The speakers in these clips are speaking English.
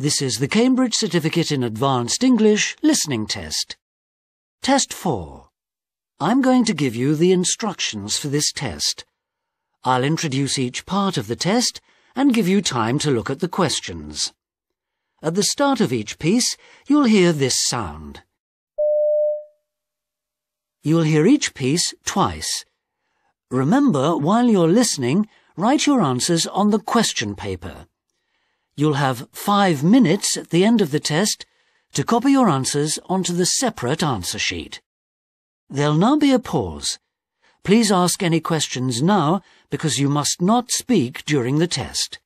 This is the Cambridge Certificate in Advanced English Listening Test. Test 4. I'm going to give you the instructions for this test. I'll introduce each part of the test and give you time to look at the questions. At the start of each piece, you'll hear this sound. You'll hear each piece twice. Remember, while you're listening, write your answers on the question paper. You'll have five minutes at the end of the test to copy your answers onto the separate answer sheet. There'll now be a pause. Please ask any questions now because you must not speak during the test.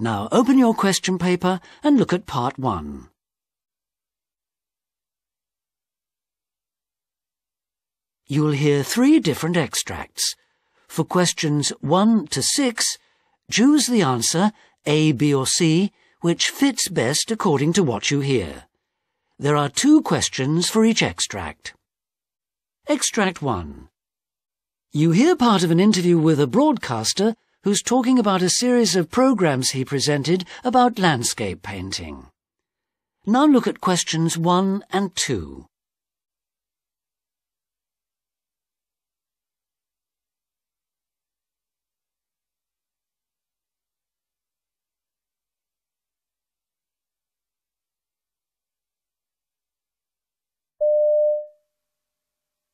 Now open your question paper and look at part one. You'll hear three different extracts. For questions 1 to 6, choose the answer A, B or C which fits best according to what you hear. There are two questions for each extract. Extract 1. You hear part of an interview with a broadcaster who's talking about a series of programs he presented about landscape painting. Now look at questions 1 and 2.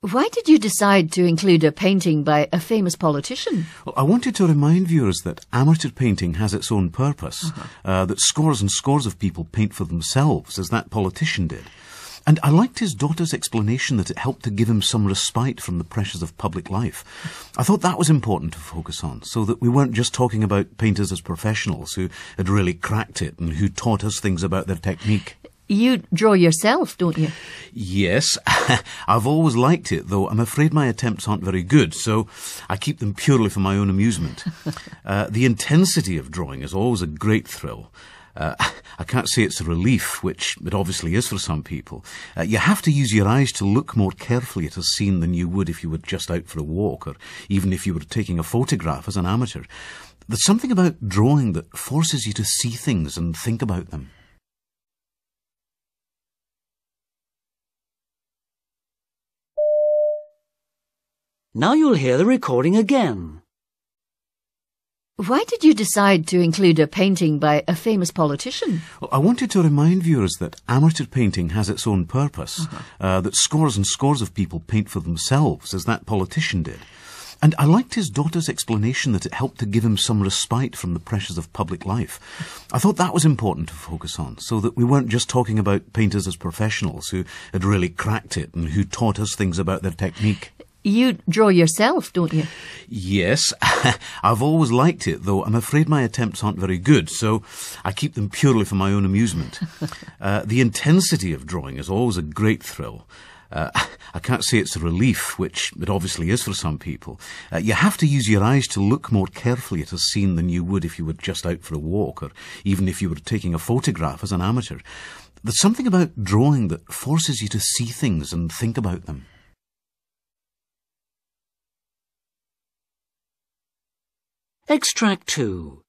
Why did you decide to include a painting by a famous politician? Well, I wanted to remind viewers that amateur painting has its own purpose, uh-huh. uh, that scores and scores of people paint for themselves, as that politician did. And I liked his daughter's explanation that it helped to give him some respite from the pressures of public life. I thought that was important to focus on, so that we weren't just talking about painters as professionals who had really cracked it and who taught us things about their technique. You draw yourself, don't you? Yes. I've always liked it, though I'm afraid my attempts aren't very good, so I keep them purely for my own amusement. uh, the intensity of drawing is always a great thrill. Uh, I can't say it's a relief, which it obviously is for some people. Uh, you have to use your eyes to look more carefully at a scene than you would if you were just out for a walk, or even if you were taking a photograph as an amateur. There's something about drawing that forces you to see things and think about them. Now you'll hear the recording again. Why did you decide to include a painting by a famous politician? Well, I wanted to remind viewers that amateur painting has its own purpose, uh-huh. uh, that scores and scores of people paint for themselves, as that politician did. And I liked his daughter's explanation that it helped to give him some respite from the pressures of public life. I thought that was important to focus on, so that we weren't just talking about painters as professionals who had really cracked it and who taught us things about their technique. You draw yourself, don't you? Yes. I've always liked it, though I'm afraid my attempts aren't very good, so I keep them purely for my own amusement. uh, the intensity of drawing is always a great thrill. Uh, I can't say it's a relief, which it obviously is for some people. Uh, you have to use your eyes to look more carefully at a scene than you would if you were just out for a walk, or even if you were taking a photograph as an amateur. There's something about drawing that forces you to see things and think about them. Extract 2.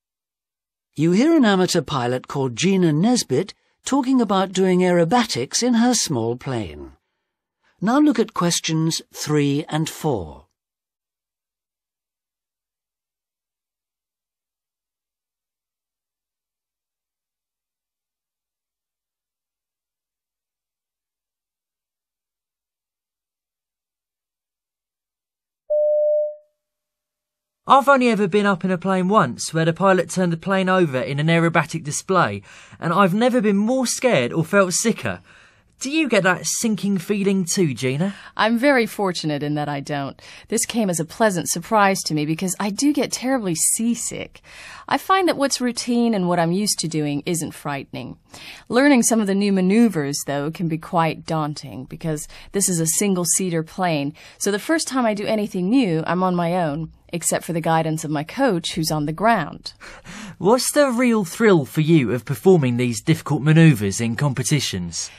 You hear an amateur pilot called Gina Nesbitt talking about doing aerobatics in her small plane. Now look at questions 3 and 4. I've only ever been up in a plane once where the pilot turned the plane over in an aerobatic display, and I've never been more scared or felt sicker. Do you get that sinking feeling too, Gina? I'm very fortunate in that I don't. This came as a pleasant surprise to me because I do get terribly seasick. I find that what's routine and what I'm used to doing isn't frightening. Learning some of the new maneuvers, though, can be quite daunting because this is a single seater plane. So the first time I do anything new, I'm on my own, except for the guidance of my coach who's on the ground. What's the real thrill for you of performing these difficult maneuvers in competitions?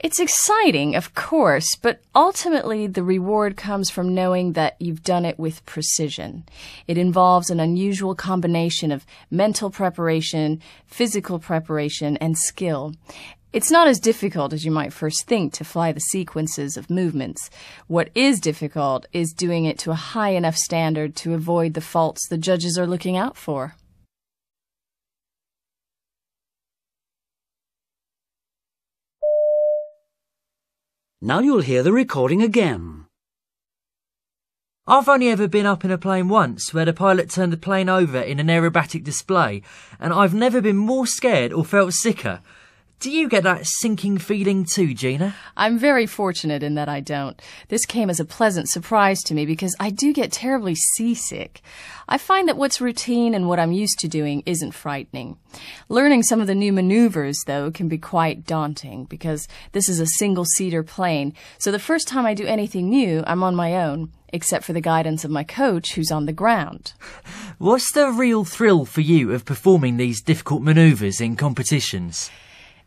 It's exciting, of course, but ultimately the reward comes from knowing that you've done it with precision. It involves an unusual combination of mental preparation, physical preparation, and skill. It's not as difficult as you might first think to fly the sequences of movements. What is difficult is doing it to a high enough standard to avoid the faults the judges are looking out for. Now you'll hear the recording again. I've only ever been up in a plane once where the pilot turned the plane over in an aerobatic display, and I've never been more scared or felt sicker. Do you get that sinking feeling too, Gina? I'm very fortunate in that I don't. This came as a pleasant surprise to me because I do get terribly seasick. I find that what's routine and what I'm used to doing isn't frightening. Learning some of the new maneuvers, though, can be quite daunting because this is a single seater plane, so the first time I do anything new, I'm on my own, except for the guidance of my coach who's on the ground. What's the real thrill for you of performing these difficult maneuvers in competitions?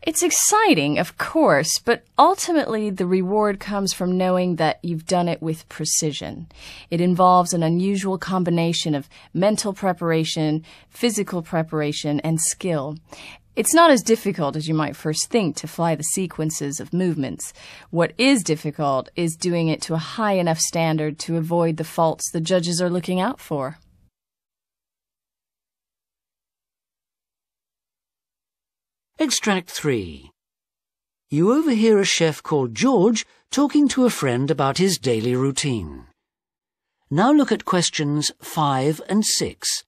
It's exciting, of course, but ultimately the reward comes from knowing that you've done it with precision. It involves an unusual combination of mental preparation, physical preparation, and skill. It's not as difficult as you might first think to fly the sequences of movements. What is difficult is doing it to a high enough standard to avoid the faults the judges are looking out for. Extract 3. You overhear a chef called George talking to a friend about his daily routine. Now look at questions 5 and 6.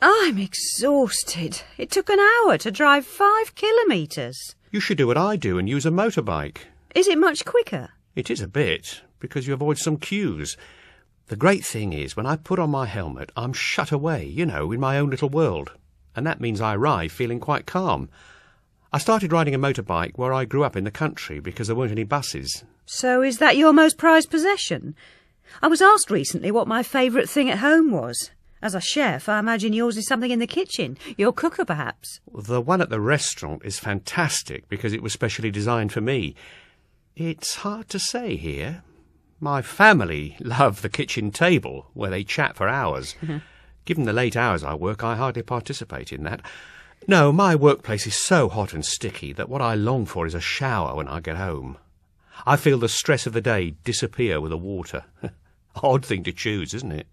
I'm exhausted. It took an hour to drive five kilometres. You should do what I do and use a motorbike. Is it much quicker? It is a bit, because you avoid some queues. The great thing is, when I put on my helmet, I'm shut away, you know, in my own little world. And that means I arrive feeling quite calm. I started riding a motorbike where I grew up in the country because there weren't any buses. So is that your most prized possession? I was asked recently what my favourite thing at home was. As a chef, I imagine yours is something in the kitchen. Your cooker, perhaps. The one at the restaurant is fantastic because it was specially designed for me. It's hard to say here. My family love the kitchen table where they chat for hours. Given the late hours I work, I hardly participate in that. No, my workplace is so hot and sticky that what I long for is a shower when I get home. I feel the stress of the day disappear with the water. Odd thing to choose, isn't it?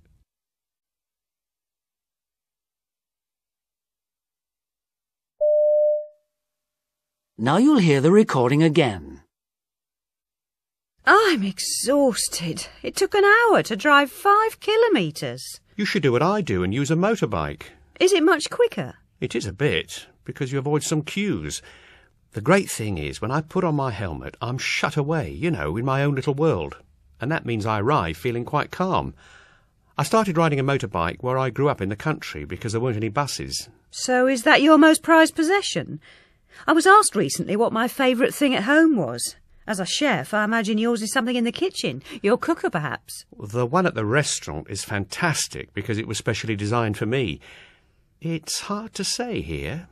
Now you'll hear the recording again. I'm exhausted. It took an hour to drive five kilometres. You should do what I do and use a motorbike. Is it much quicker? It is a bit, because you avoid some queues. The great thing is, when I put on my helmet, I'm shut away, you know, in my own little world. And that means I arrive feeling quite calm. I started riding a motorbike where I grew up in the country because there weren't any buses. So is that your most prized possession? I was asked recently what my favourite thing at home was. As a chef, I imagine yours is something in the kitchen. Your cooker, perhaps. The one at the restaurant is fantastic because it was specially designed for me. It's hard to say here.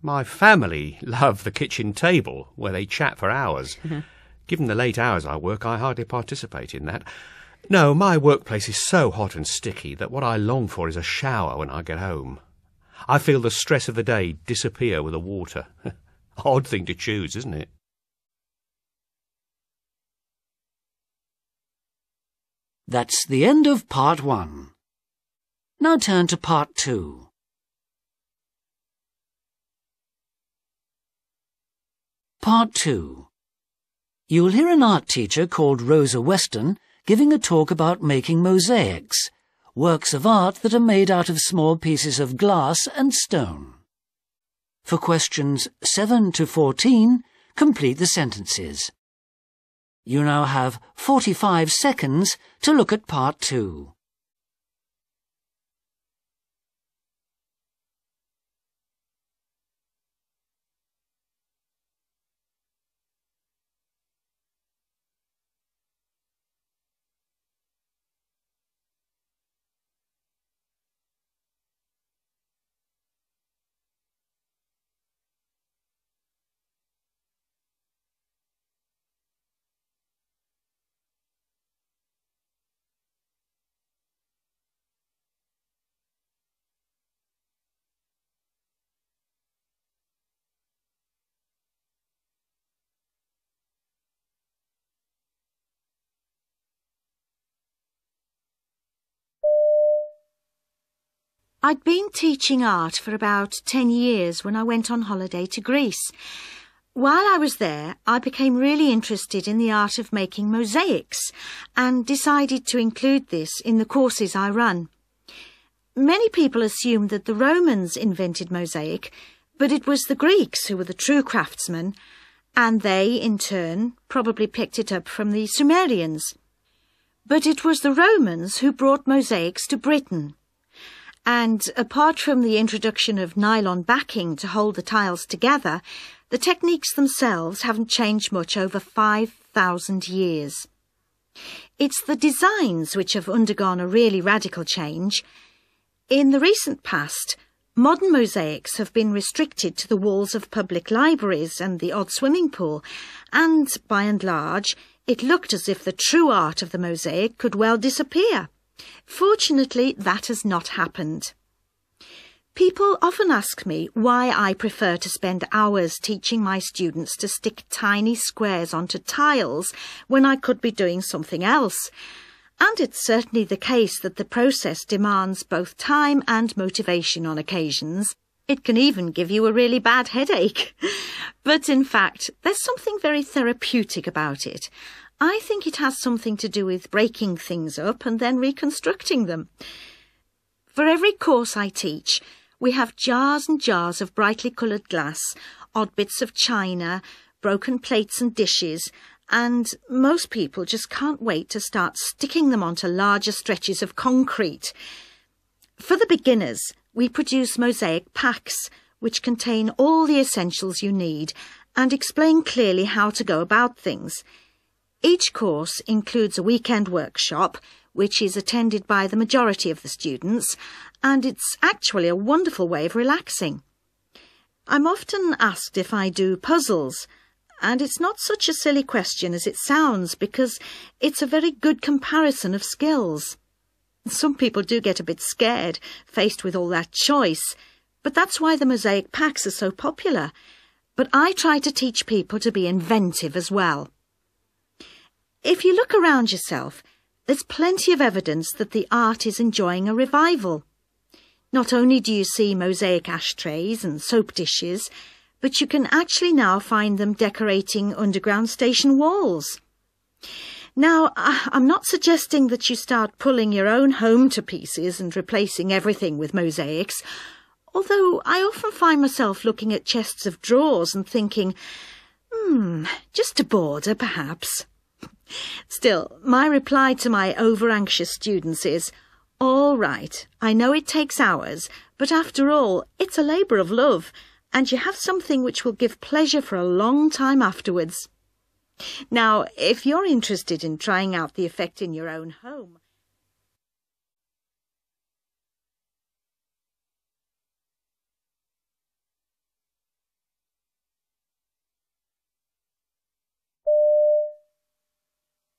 My family love the kitchen table where they chat for hours. Mm-hmm. Given the late hours I work, I hardly participate in that. No, my workplace is so hot and sticky that what I long for is a shower when I get home. I feel the stress of the day disappear with the water. Odd thing to choose, isn't it? That's the end of part one. Now turn to part two. Part two. You'll hear an art teacher called Rosa Weston giving a talk about making mosaics, works of art that are made out of small pieces of glass and stone. For questions 7 to 14, complete the sentences. You now have 45 seconds to look at part 2. I'd been teaching art for about 10 years when I went on holiday to Greece. While I was there, I became really interested in the art of making mosaics and decided to include this in the courses I run. Many people assume that the Romans invented mosaic, but it was the Greeks who were the true craftsmen, and they, in turn, probably picked it up from the Sumerians. But it was the Romans who brought mosaics to Britain. And apart from the introduction of nylon backing to hold the tiles together, the techniques themselves haven't changed much over 5,000 years. It's the designs which have undergone a really radical change. In the recent past, modern mosaics have been restricted to the walls of public libraries and the odd swimming pool, and by and large, it looked as if the true art of the mosaic could well disappear. Fortunately, that has not happened. People often ask me why I prefer to spend hours teaching my students to stick tiny squares onto tiles when I could be doing something else. And it's certainly the case that the process demands both time and motivation on occasions. It can even give you a really bad headache. but in fact, there's something very therapeutic about it. I think it has something to do with breaking things up and then reconstructing them. For every course I teach, we have jars and jars of brightly coloured glass, odd bits of china, broken plates and dishes, and most people just can't wait to start sticking them onto larger stretches of concrete. For the beginners, we produce mosaic packs, which contain all the essentials you need and explain clearly how to go about things. Each course includes a weekend workshop, which is attended by the majority of the students, and it's actually a wonderful way of relaxing. I'm often asked if I do puzzles, and it's not such a silly question as it sounds because it's a very good comparison of skills. Some people do get a bit scared, faced with all that choice, but that's why the mosaic packs are so popular. But I try to teach people to be inventive as well. If you look around yourself, there's plenty of evidence that the art is enjoying a revival. Not only do you see mosaic ashtrays and soap dishes, but you can actually now find them decorating underground station walls. Now, I'm not suggesting that you start pulling your own home to pieces and replacing everything with mosaics, although I often find myself looking at chests of drawers and thinking, hmm, just a border perhaps. Still, my reply to my over-anxious students is, all right, I know it takes hours, but after all, it's a labour of love, and you have something which will give pleasure for a long time afterwards. Now, if you're interested in trying out the effect in your own home,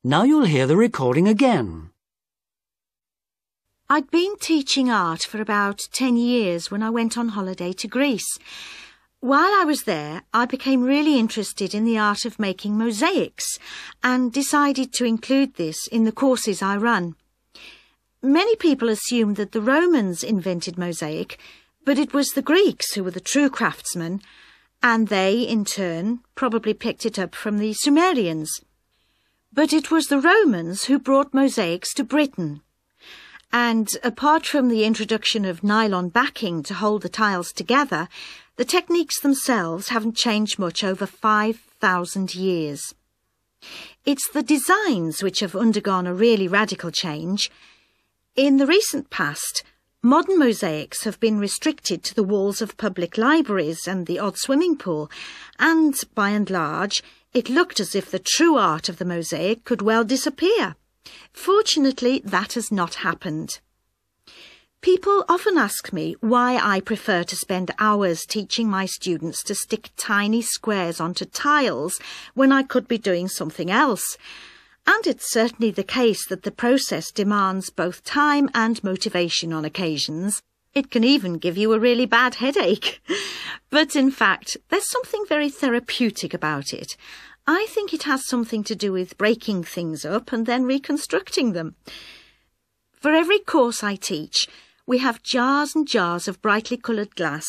Now you'll hear the recording again. I'd been teaching art for about 10 years when I went on holiday to Greece. While I was there, I became really interested in the art of making mosaics and decided to include this in the courses I run. Many people assume that the Romans invented mosaic, but it was the Greeks who were the true craftsmen, and they, in turn, probably picked it up from the Sumerians. But it was the Romans who brought mosaics to Britain. And apart from the introduction of nylon backing to hold the tiles together, the techniques themselves haven't changed much over 5,000 years. It's the designs which have undergone a really radical change. In the recent past, modern mosaics have been restricted to the walls of public libraries and the odd swimming pool, and by and large, it looked as if the true art of the mosaic could well disappear. Fortunately, that has not happened. People often ask me why I prefer to spend hours teaching my students to stick tiny squares onto tiles when I could be doing something else. And it's certainly the case that the process demands both time and motivation on occasions. It can even give you a really bad headache. But in fact, there's something very therapeutic about it. I think it has something to do with breaking things up and then reconstructing them. For every course I teach, We have jars and jars of brightly coloured glass,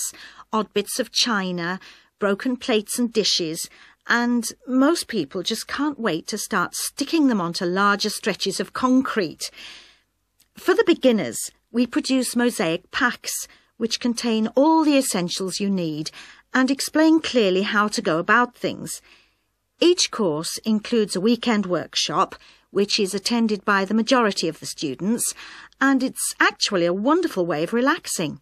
odd bits of china, broken plates and dishes, and most people just can't wait to start sticking them onto larger stretches of concrete. For the beginners, we produce mosaic packs, which contain all the essentials you need and explain clearly how to go about things. Each course includes a weekend workshop, which is attended by the majority of the students, and it's actually a wonderful way of relaxing.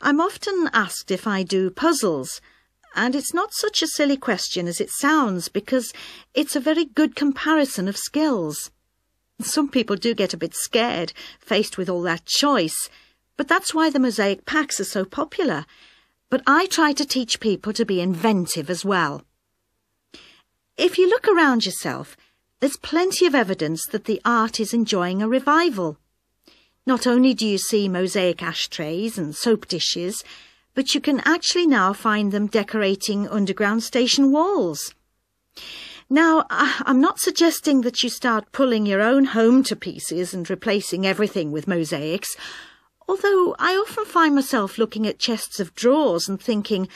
I'm often asked if I do puzzles, and it's not such a silly question as it sounds because it's a very good comparison of skills. Some people do get a bit scared faced with all that choice, but that's why the mosaic packs are so popular. But I try to teach people to be inventive as well. If you look around yourself, there's plenty of evidence that the art is enjoying a revival. Not only do you see mosaic ashtrays and soap dishes, but you can actually now find them decorating underground station walls. Now, I'm not suggesting that you start pulling your own home to pieces and replacing everything with mosaics, although I often find myself looking at chests of drawers and thinking,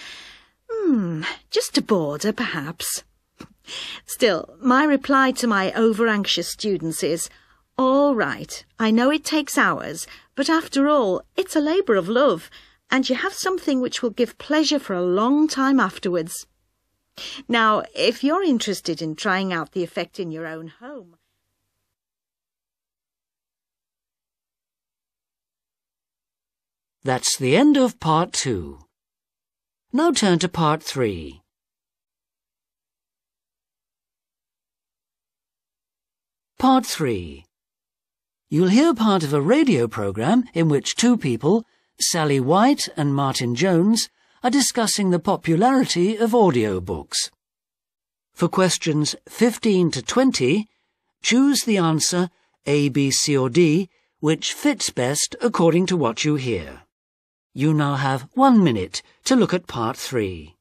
hmm, just a border perhaps. Still, my reply to my over-anxious students is, all right, I know it takes hours, but after all, it's a labour of love, and you have something which will give pleasure for a long time afterwards. Now, if you're interested in trying out the effect in your own home, That's the end of part two. Now turn to part three. Part three. You'll hear part of a radio program in which two people, Sally White and Martin Jones, are discussing the popularity of audiobooks. For questions 15 to 20, choose the answer A, B, C or D, which fits best according to what you hear. You now have one minute to look at part three.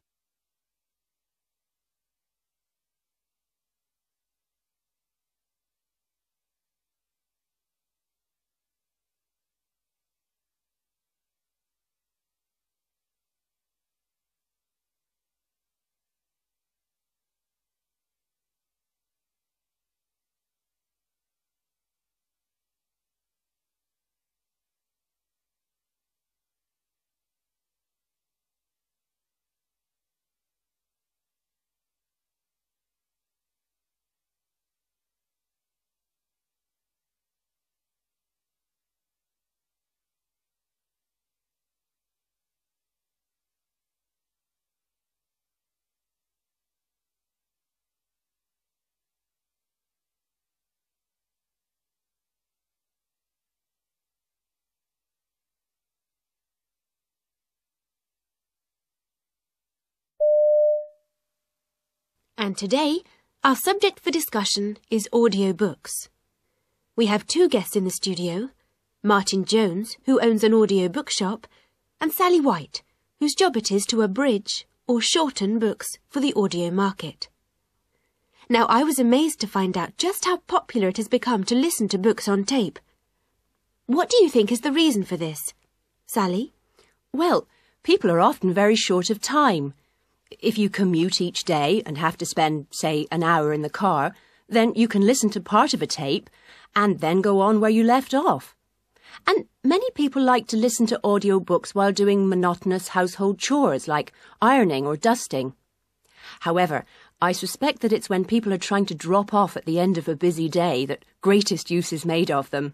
And today, our subject for discussion is audiobooks. We have two guests in the studio, Martin Jones, who owns an audio bookshop, and Sally White, whose job it is to abridge or shorten books for the audio market. Now, I was amazed to find out just how popular it has become to listen to books on tape. What do you think is the reason for this? Sally? Well, people are often very short of time. If you commute each day and have to spend, say, an hour in the car, then you can listen to part of a tape and then go on where you left off. And many people like to listen to audiobooks while doing monotonous household chores like ironing or dusting. However, I suspect that it's when people are trying to drop off at the end of a busy day that greatest use is made of them.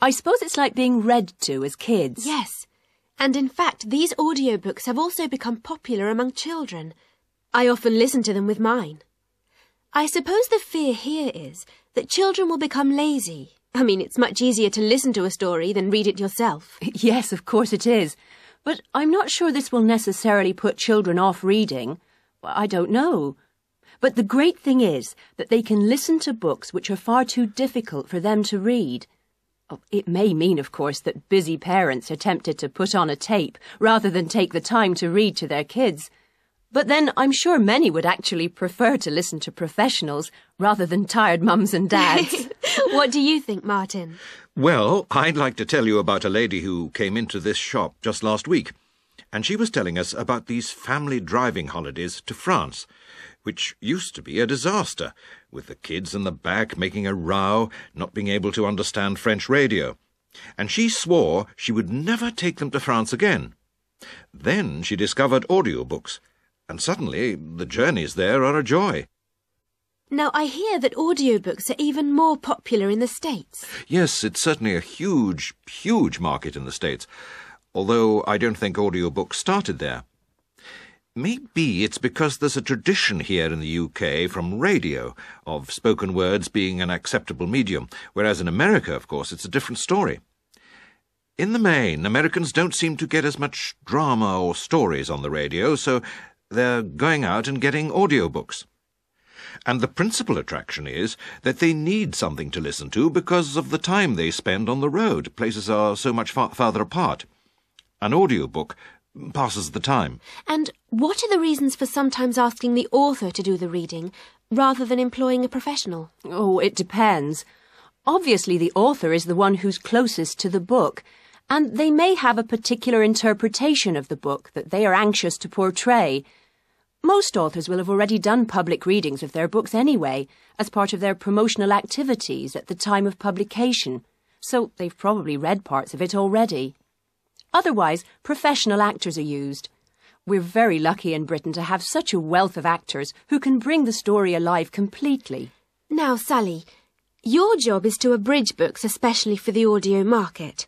I suppose it's like being read to as kids. Yes. And in fact, these audiobooks have also become popular among children. I often listen to them with mine. I suppose the fear here is that children will become lazy. I mean, it's much easier to listen to a story than read it yourself. Yes, of course it is. But I'm not sure this will necessarily put children off reading. I don't know. But the great thing is that they can listen to books which are far too difficult for them to read. Oh, it may mean, of course, that busy parents are tempted to put on a tape rather than take the time to read to their kids. But then I'm sure many would actually prefer to listen to professionals rather than tired mums and dads. what do you think, Martin? Well, I'd like to tell you about a lady who came into this shop just last week, and she was telling us about these family driving holidays to France, which used to be a disaster, with the kids in the back making a row, not being able to understand French radio. And she swore she would never take them to France again. Then she discovered audiobooks, and suddenly the journeys there are a joy. Now, I hear that audiobooks are even more popular in the States. Yes, it's certainly a huge, huge market in the States, although I don't think audiobooks started there. Maybe it's because there's a tradition here in the UK from radio of spoken words being an acceptable medium, whereas in America, of course, it's a different story. In the main, Americans don't seem to get as much drama or stories on the radio, so they're going out and getting audiobooks. And the principal attraction is that they need something to listen to because of the time they spend on the road. Places are so much far farther apart. An audiobook passes the time. And what are the reasons for sometimes asking the author to do the reading rather than employing a professional? Oh, it depends. Obviously, the author is the one who's closest to the book, and they may have a particular interpretation of the book that they are anxious to portray. Most authors will have already done public readings of their books anyway, as part of their promotional activities at the time of publication, so they've probably read parts of it already. Otherwise, professional actors are used. We're very lucky in Britain to have such a wealth of actors who can bring the story alive completely. Now, Sally, your job is to abridge books especially for the audio market.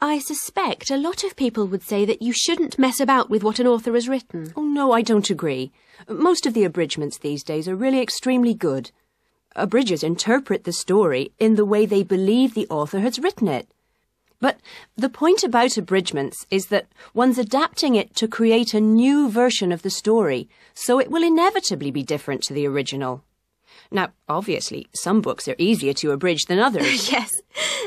I suspect a lot of people would say that you shouldn't mess about with what an author has written. Oh, no, I don't agree. Most of the abridgments these days are really extremely good. Abridgers interpret the story in the way they believe the author has written it. But the point about abridgments is that one's adapting it to create a new version of the story, so it will inevitably be different to the original. Now, obviously, some books are easier to abridge than others. yes.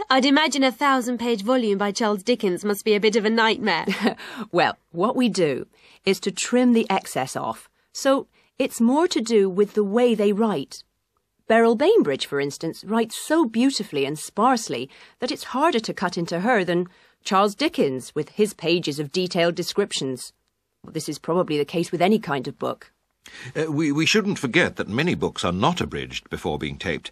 I'd imagine a thousand page volume by Charles Dickens must be a bit of a nightmare. well, what we do is to trim the excess off. So it's more to do with the way they write. Beryl Bainbridge, for instance, writes so beautifully and sparsely that it's harder to cut into her than Charles Dickens with his pages of detailed descriptions. This is probably the case with any kind of book. Uh, we, we shouldn't forget that many books are not abridged before being taped.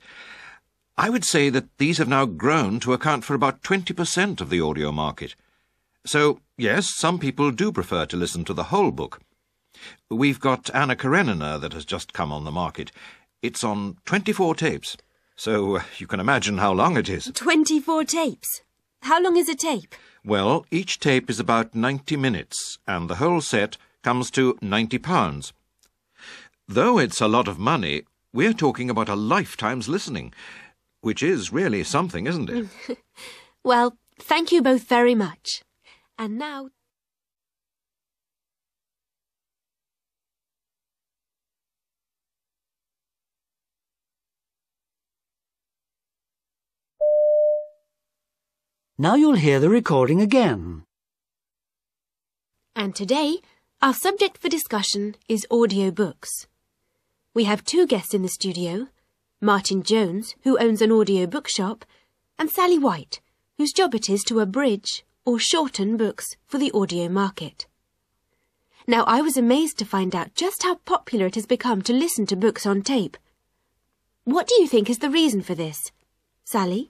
I would say that these have now grown to account for about 20% of the audio market. So, yes, some people do prefer to listen to the whole book. We've got Anna Karenina that has just come on the market. It's on 24 tapes, so uh, you can imagine how long it is. 24 tapes? How long is a tape? Well, each tape is about 90 minutes, and the whole set comes to 90 pounds. Though it's a lot of money, we're talking about a lifetime's listening, which is really something, isn't it? well, thank you both very much. And now. Now you'll hear the recording again. And today, our subject for discussion is audiobooks. We have two guests in the studio Martin Jones, who owns an audio bookshop, and Sally White, whose job it is to abridge or shorten books for the audio market. Now, I was amazed to find out just how popular it has become to listen to books on tape. What do you think is the reason for this? Sally?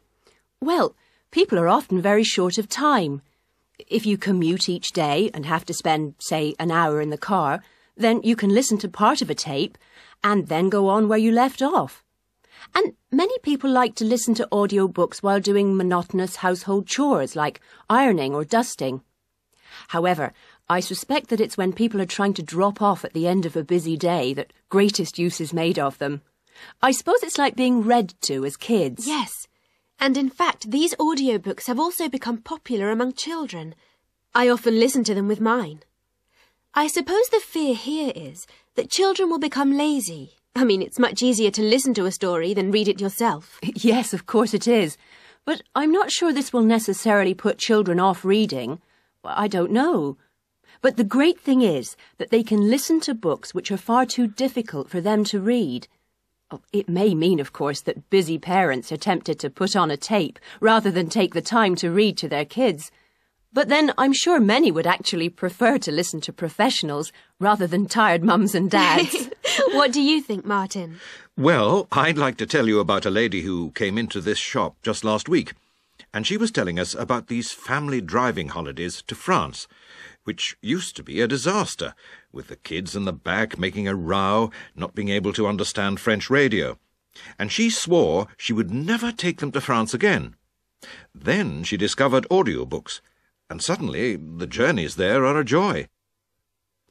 Well, people are often very short of time. If you commute each day and have to spend, say, an hour in the car, then you can listen to part of a tape and then go on where you left off. And many people like to listen to audiobooks while doing monotonous household chores like ironing or dusting. However, I suspect that it's when people are trying to drop off at the end of a busy day that greatest use is made of them. I suppose it's like being read to as kids. Yes. And in fact, these audiobooks have also become popular among children. I often listen to them with mine. I suppose the fear here is that children will become lazy. I mean, it's much easier to listen to a story than read it yourself. Yes, of course it is. But I'm not sure this will necessarily put children off reading. I don't know. But the great thing is that they can listen to books which are far too difficult for them to read. Oh, it may mean, of course, that busy parents are tempted to put on a tape rather than take the time to read to their kids. But then I'm sure many would actually prefer to listen to professionals rather than tired mums and dads. what do you think, Martin? Well, I'd like to tell you about a lady who came into this shop just last week, and she was telling us about these family driving holidays to France, which used to be a disaster, with the kids in the back making a row, not being able to understand French radio. And she swore she would never take them to France again. Then she discovered audiobooks, and suddenly the journeys there are a joy.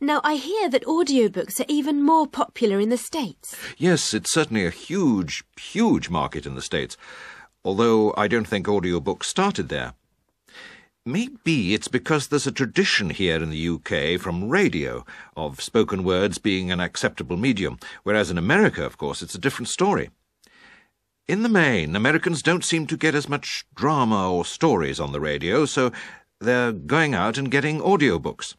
Now, I hear that audiobooks are even more popular in the States. Yes, it's certainly a huge, huge market in the States, although I don't think audiobooks started there. Maybe it's because there's a tradition here in the UK from radio of spoken words being an acceptable medium, whereas in America, of course, it's a different story. In the main, Americans don't seem to get as much drama or stories on the radio, so they're going out and getting audiobooks.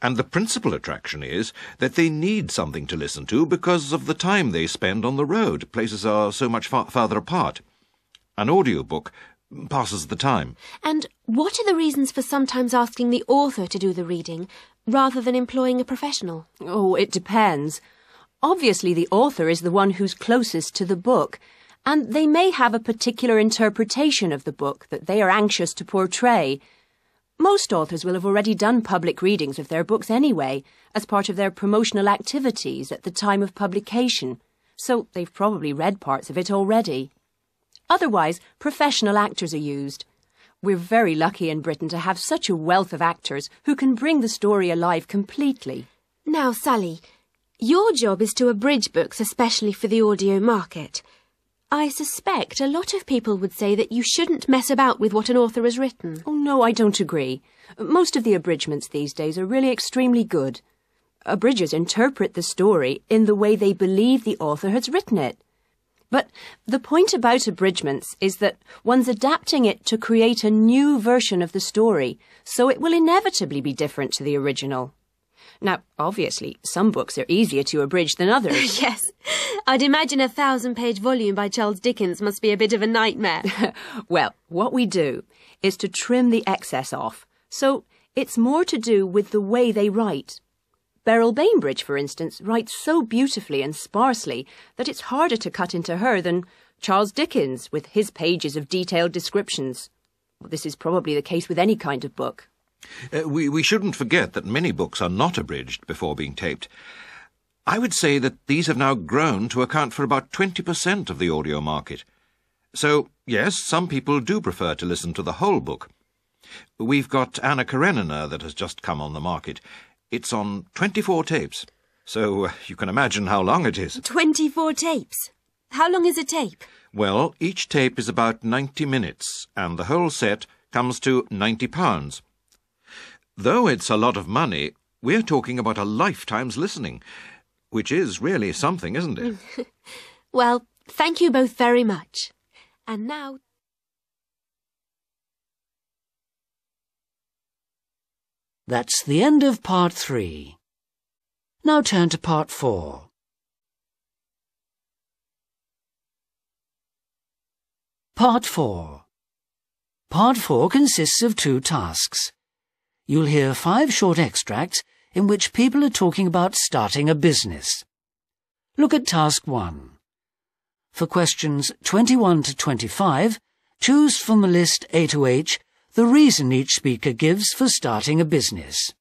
And the principal attraction is that they need something to listen to because of the time they spend on the road. Places are so much far farther apart. An audiobook passes the time. And what are the reasons for sometimes asking the author to do the reading rather than employing a professional? Oh, it depends. Obviously, the author is the one who's closest to the book, and they may have a particular interpretation of the book that they are anxious to portray. Most authors will have already done public readings of their books anyway, as part of their promotional activities at the time of publication, so they've probably read parts of it already. Otherwise, professional actors are used. We're very lucky in Britain to have such a wealth of actors who can bring the story alive completely. Now, Sally, your job is to abridge books especially for the audio market. I suspect a lot of people would say that you shouldn't mess about with what an author has written. Oh, no, I don't agree. Most of the abridgments these days are really extremely good. Abridgers interpret the story in the way they believe the author has written it. But the point about abridgments is that one's adapting it to create a new version of the story, so it will inevitably be different to the original. Now, obviously, some books are easier to abridge than others. yes. I'd imagine a thousand page volume by Charles Dickens must be a bit of a nightmare. well, what we do is to trim the excess off. So it's more to do with the way they write. Beryl Bainbridge, for instance, writes so beautifully and sparsely that it's harder to cut into her than Charles Dickens with his pages of detailed descriptions. This is probably the case with any kind of book. Uh, we, we shouldn't forget that many books are not abridged before being taped. I would say that these have now grown to account for about 20% of the audio market. So, yes, some people do prefer to listen to the whole book. We've got Anna Karenina that has just come on the market. It's on 24 tapes, so uh, you can imagine how long it is. 24 tapes? How long is a tape? Well, each tape is about 90 minutes, and the whole set comes to 90 pounds. Though it's a lot of money, we're talking about a lifetime's listening, which is really something, isn't it? well, thank you both very much. And now. That's the end of part three. Now turn to part four. Part four. Part four consists of two tasks. You'll hear five short extracts in which people are talking about starting a business. Look at task one. For questions 21 to 25, choose from the list A to H the reason each speaker gives for starting a business.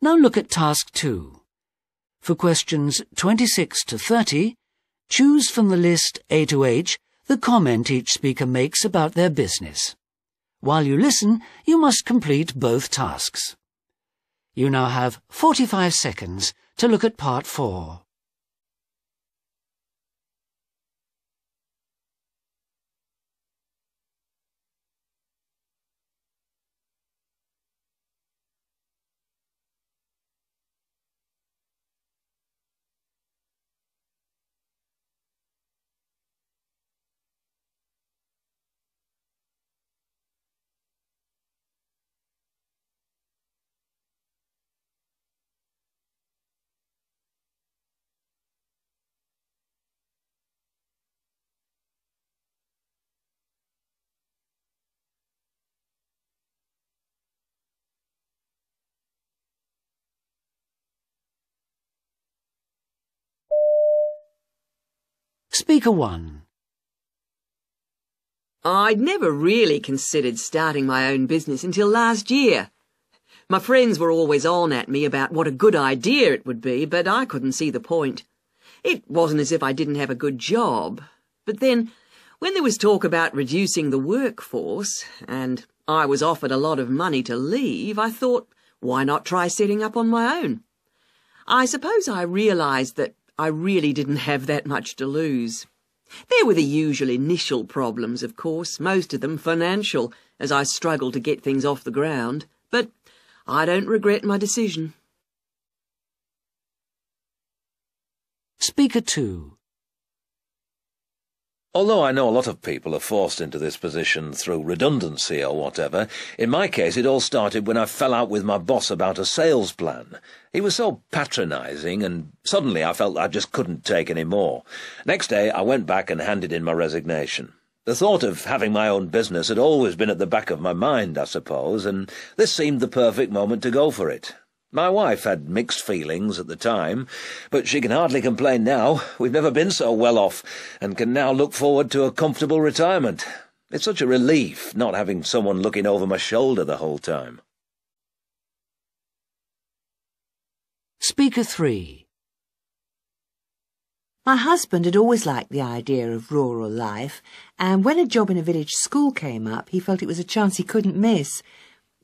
Now look at task two. For questions 26 to 30, choose from the list A to H the comment each speaker makes about their business. While you listen, you must complete both tasks. You now have 45 seconds to look at part 4. Speaker 1. I'd never really considered starting my own business until last year. My friends were always on at me about what a good idea it would be, but I couldn't see the point. It wasn't as if I didn't have a good job. But then, when there was talk about reducing the workforce, and I was offered a lot of money to leave, I thought, why not try setting up on my own? I suppose I realised that I really didn't have that much to lose. There were the usual initial problems, of course, most of them financial, as I struggled to get things off the ground, but I don't regret my decision. Speaker 2. Although I know a lot of people are forced into this position through redundancy or whatever, in my case it all started when I fell out with my boss about a sales plan. He was so patronising, and suddenly I felt I just couldn't take any more. Next day I went back and handed in my resignation. The thought of having my own business had always been at the back of my mind, I suppose, and this seemed the perfect moment to go for it. My wife had mixed feelings at the time, but she can hardly complain now. We've never been so well off, and can now look forward to a comfortable retirement. It's such a relief not having someone looking over my shoulder the whole time. Speaker 3. My husband had always liked the idea of rural life, and when a job in a village school came up, he felt it was a chance he couldn't miss.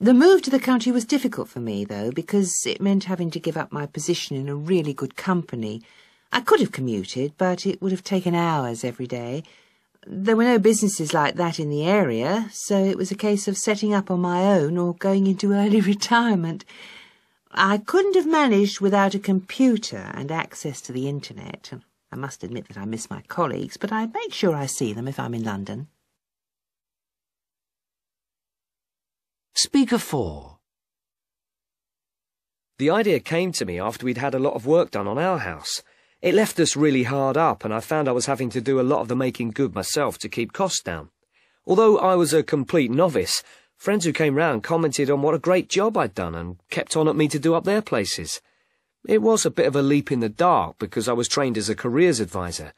The move to the country was difficult for me, though, because it meant having to give up my position in a really good company. I could have commuted, but it would have taken hours every day. There were no businesses like that in the area, so it was a case of setting up on my own or going into early retirement. I couldn't have managed without a computer and access to the internet. I must admit that I miss my colleagues, but I make sure I see them if I'm in London. Speaker 4. The idea came to me after we'd had a lot of work done on our house. It left us really hard up, and I found I was having to do a lot of the making good myself to keep costs down. Although I was a complete novice, friends who came round commented on what a great job I'd done and kept on at me to do up their places. It was a bit of a leap in the dark because I was trained as a careers advisor.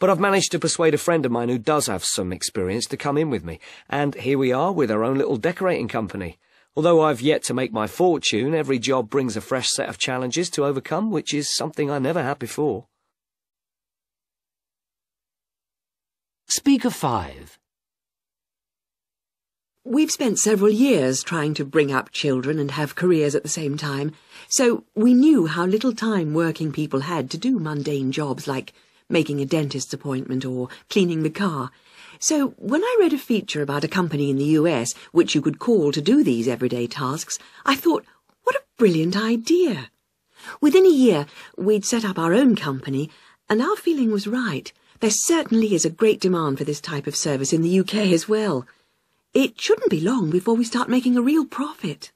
But I've managed to persuade a friend of mine who does have some experience to come in with me, and here we are with our own little decorating company. Although I've yet to make my fortune, every job brings a fresh set of challenges to overcome, which is something I never had before. Speaker 5. We've spent several years trying to bring up children and have careers at the same time, so we knew how little time working people had to do mundane jobs like making a dentist's appointment or cleaning the car. So when I read a feature about a company in the US which you could call to do these everyday tasks, I thought, what a brilliant idea. Within a year, we'd set up our own company, and our feeling was right. There certainly is a great demand for this type of service in the UK as well. It shouldn't be long before we start making a real profit.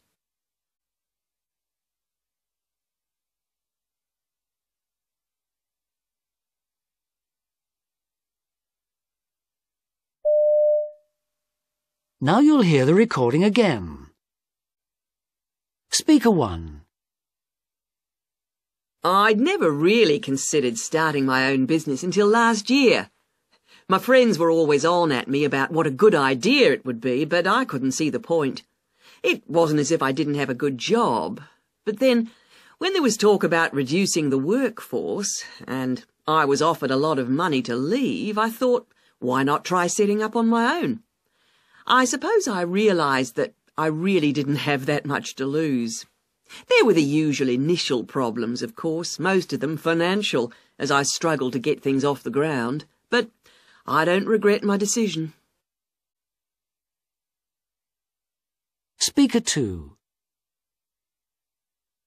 Now you'll hear the recording again. Speaker 1. I'd never really considered starting my own business until last year. My friends were always on at me about what a good idea it would be, but I couldn't see the point. It wasn't as if I didn't have a good job. But then, when there was talk about reducing the workforce, and I was offered a lot of money to leave, I thought, why not try setting up on my own? I suppose I realised that I really didn't have that much to lose. There were the usual initial problems, of course, most of them financial, as I struggled to get things off the ground, but I don't regret my decision. Speaker 2.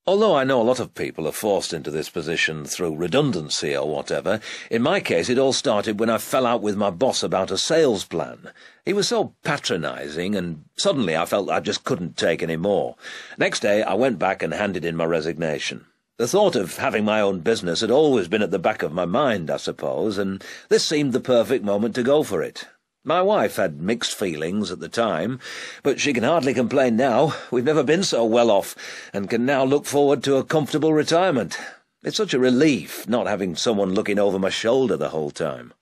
Although I know a lot of people are forced into this position through redundancy or whatever, in my case it all started when I fell out with my boss about a sales plan. He was so patronising, and suddenly I felt I just couldn't take any more. Next day I went back and handed in my resignation. The thought of having my own business had always been at the back of my mind, I suppose, and this seemed the perfect moment to go for it. My wife had mixed feelings at the time, but she can hardly complain now. We've never been so well off, and can now look forward to a comfortable retirement. It's such a relief not having someone looking over my shoulder the whole time.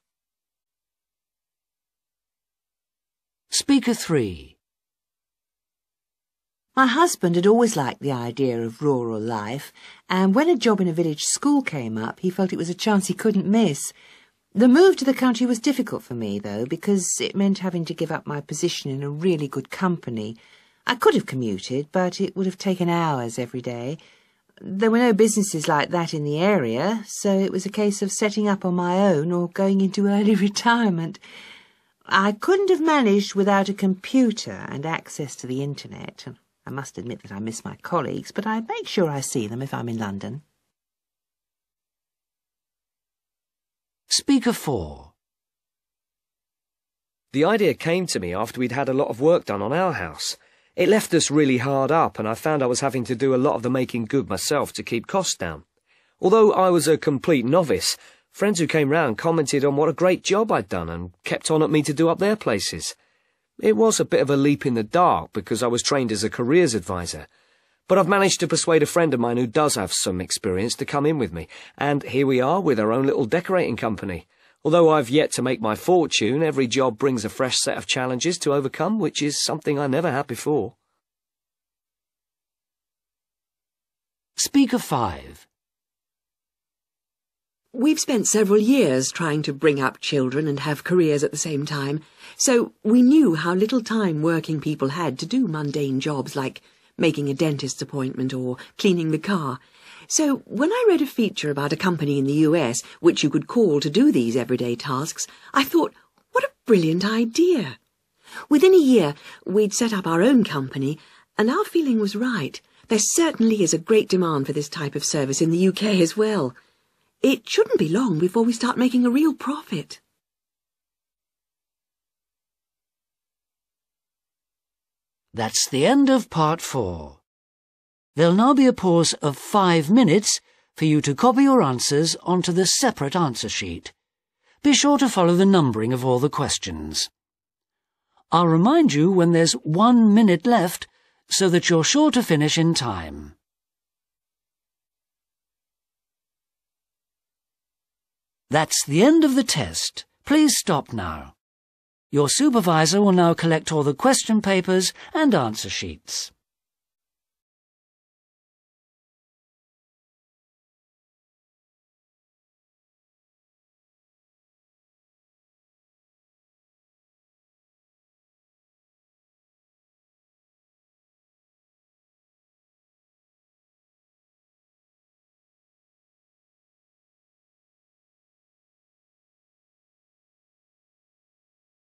Speaker 3 My husband had always liked the idea of rural life, and when a job in a village school came up, he felt it was a chance he couldn't miss. The move to the country was difficult for me, though, because it meant having to give up my position in a really good company. I could have commuted, but it would have taken hours every day. There were no businesses like that in the area, so it was a case of setting up on my own or going into early retirement. I couldn't have managed without a computer and access to the internet. I must admit that I miss my colleagues, but I make sure I see them if I'm in London. Speaker 4. The idea came to me after we'd had a lot of work done on our house. It left us really hard up, and I found I was having to do a lot of the making good myself to keep costs down. Although I was a complete novice, friends who came round commented on what a great job I'd done and kept on at me to do up their places. It was a bit of a leap in the dark because I was trained as a careers advisor, but I've managed to persuade a friend of mine who does have some experience to come in with me, and here we are with our own little decorating company. Although I've yet to make my fortune, every job brings a fresh set of challenges to overcome, which is something I never had before. Speaker 5. We've spent several years trying to bring up children and have careers at the same time, so we knew how little time working people had to do mundane jobs like making a dentist's appointment or cleaning the car. So when I read a feature about a company in the US which you could call to do these everyday tasks, I thought, what a brilliant idea. Within a year, we'd set up our own company, and our feeling was right. There certainly is a great demand for this type of service in the UK as well. It shouldn't be long before we start making a real profit. That's the end of part 4. There'll now be a pause of five minutes for you to copy your answers onto the separate answer sheet. Be sure to follow the numbering of all the questions. I'll remind you when there's one minute left so that you're sure to finish in time. That's the end of the test. Please stop now. Your supervisor will now collect all the question papers and answer sheets.